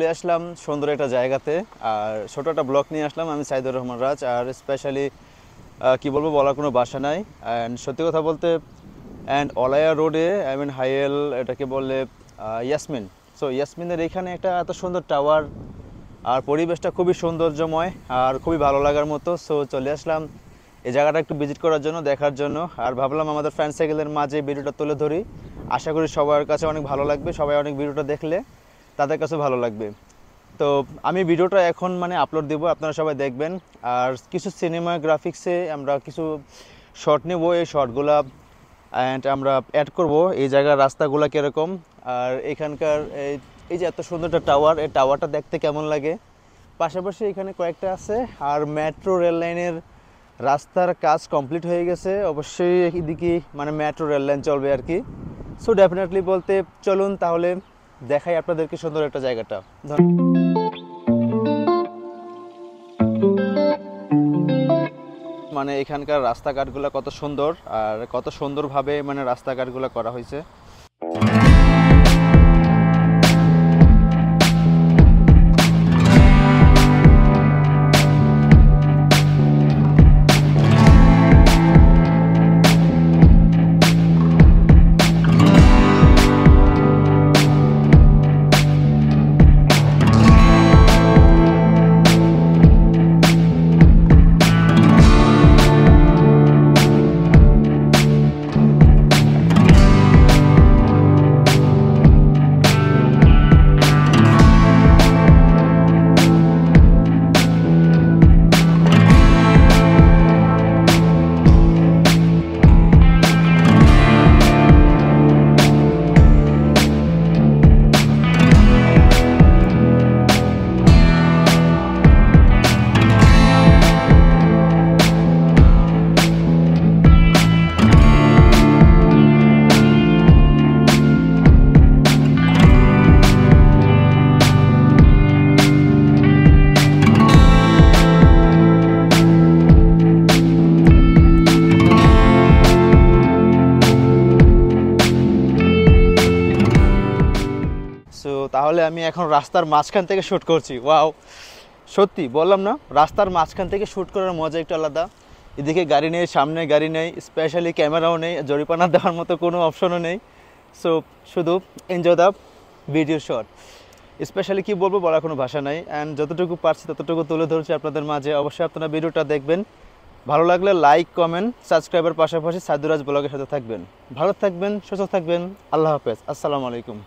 চলে আসলাম সুন্দর একটা জায়গাতে। আর ছোট একটা ব্লগ নিয়ে আসলাম, আমি সাইদুর রহমান রাজ। আর স্পেশালি কি বলব, বলার কোনো বাসা নাই। অ্যান্ড সত্যি কথা বলতে অ্যান্ড অলায়া রোডে আই মিন হাইয়েল, এটাকে বলে ইয়াসমিন। সো ইয়াসমিনের এখানে একটা এত সুন্দর টাওয়ার আর পরিবেশটা খুবই সৌন্দর্যময়, আর খুবই ভালো লাগার মতো। সো চলে আসলাম এই জায়গাটা একটু ভিজিট করার জন্য, দেখার জন্য। আর ভাবলাম আমাদের ফ্রেন্ড সাইকেলের মাঝে ভিডিওটা তুলে ধরি। আশা করি সবার কাছে অনেক ভালো লাগবে, সবাই অনেক ভিডিওটা দেখলে। তাদের কাছে ভালো লাগবে। তো আমি ভিডিওটা এখন মানে আপলোড দেবো, আপনারা সবাই দেখবেন। আর কিছু সিনেমা গ্রাফিক্সে আমরা কিছু শর্ট নেব, এই শর্টগুলা অ্যান্ড আমরা অ্যাড করব, এই জায়গার রাস্তাগুলো কীরকম। আর এখানকার এই এই যে এত সুন্দর একটা টাওয়ার এই টাওয়ারটা দেখতে কেমন লাগে? পাশাপাশি এখানে কয়েকটা আছে, আর মেট্রো রেল লাইনের রাস্তার কাজ কমপ্লিট হয়ে গেছে। অবশ্যই এদিকে মানে মেট্রো রেল লাইন চলবে আর কি। সো ডেফিনেটলি বলতে চলুন তাহলে দেখাই আপনাদেরকে সুন্দর একটা জায়গাটা। মানে এখানকার রাস্তাঘাটগুলো কত সুন্দর আর কত সুন্দরভাবে মানে রাস্তাঘাটগুলো করা হয়েছে। তাহলে আমি এখন রাস্তার মাঝখান থেকে শ্যুট করছি। ওয়াও সত্যি, বললাম না, রাস্তার মাঝখান থেকে শ্যুট করার মজা একটু আলাদা। এদিকে গাড়ি নেই, সামনে গাড়ি নেই স্পেশালি ক্যামেরাও নেই, জরিপানা দেওয়ার মতো কোনো অপশনও নেই। সো শুধু enjoy the video shot specially কি বলব, বলার কোনো ভাষা নাই। অ্যান্ড যতটুকু পারছি ততটুকু তুলে ধরছি আপনাদের মাঝে। অবশ্যই আপনারা ভিডিওটা দেখবেন। ভালো লাগলে লাইক কমেন্ট সাবস্ক্রাইবের পাশাপাশি সাদুরাজ ব্লগের সাথে থাকবেন। ভালো থাকবেন, সুস্থ থাকবেন। আল্লাহ হাফেজ। আসসালামু আলাইকুম।